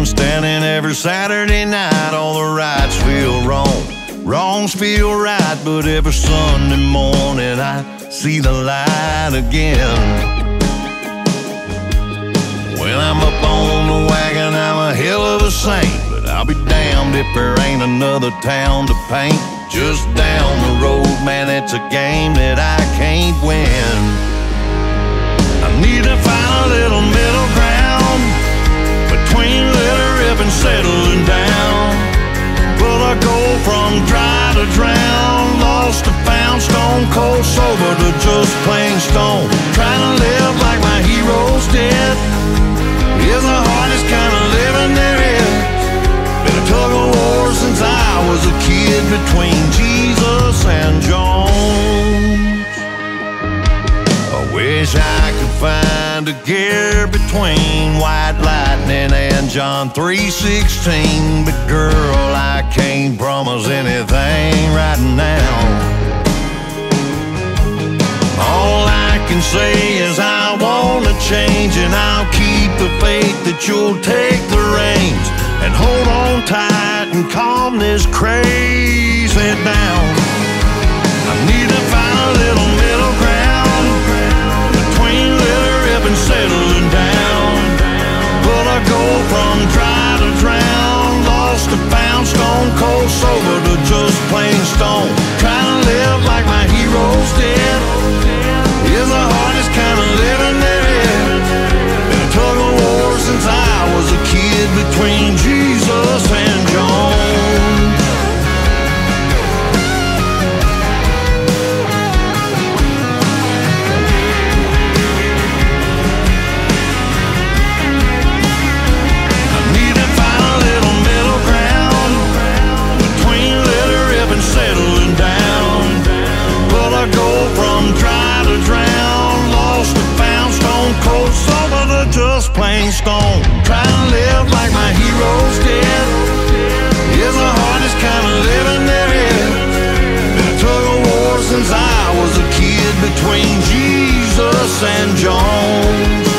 one standing every Saturday night. All the rights feel wrong, wrongs feel right. But every Sunday morning I see the light again. When I'm up on the wagon, I'm a hell of a saint. But I'll be damned if there ain't another town to paint. Just down the road, to drown? Lost to found, stone cold sober to just plain stone. Trying to live like my heroes did is the hardest kind of living there is. Been a tug of war since I was a kid between Jesus and Jones. I wish I could find a gear between White Lightning and John 3:16, but girl, I can't promise anything right now. All I can say is I wanna change and I'll keep the faith that you'll take the reins and hold on tight and calm this crazy down. Sober plain stone. Trying to live like my heroes did is the hardest kind of living there is. Been a tug of war since I was a kid between Jesus and Jones.